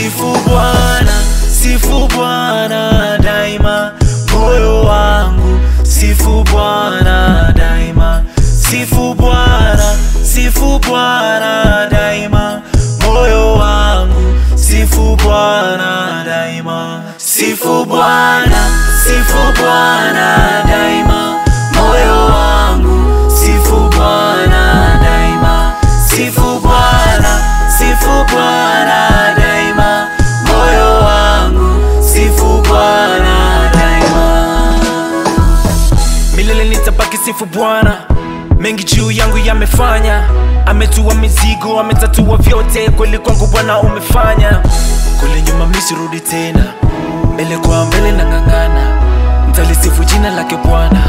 sifu Bwana, sifu Bwana daima, moyo wangu sifu Bwana daima, sifu Bwana, sifu Bwana daima, moyo wangu sifu Bwana daima, sifu Bwana, sifu Bwana daima, nitabaki sifu bwana mengi juu yangu yamefanya. Ametua mizigo ametatua vyote kweli kwangu bwana umefanya. Kule nyuma misirudi tena mbele kwa mbele na ng'ang'ana mtalisifu jina lake bwana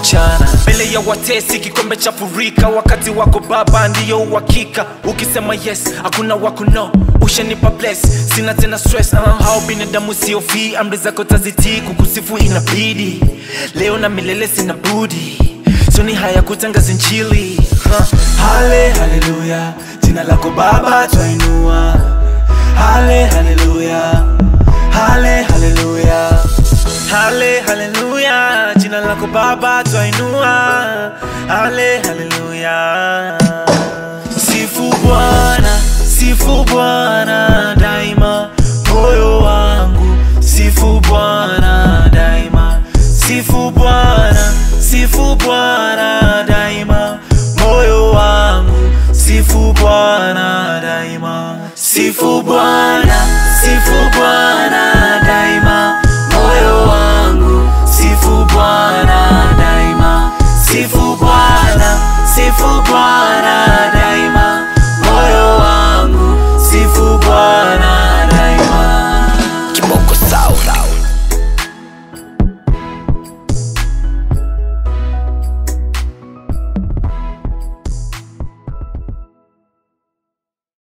mchana. Mbele ya watesi kikombe cha furika. Wakati wako baba ndiyo uhakika. Ukisema yes hakuna wako no ushanipa bless sina tena stress. Hao binadamu siofii amri zako tazitii kukusifu inabidi. Leo na milele sina budi. Soni haya kutangaza injili huh. Hale, haleluya, jina lako Baba twainua. Hale, haleluya, Baba twainua. ale haleluya. Sifu Bwana, sifu Bwana daima, moyo wangu sifu Bwana daima, sifu Bwana, sifu Bwana daima, moyo wangu sifu Bwana daima, sifu Bwana, fly.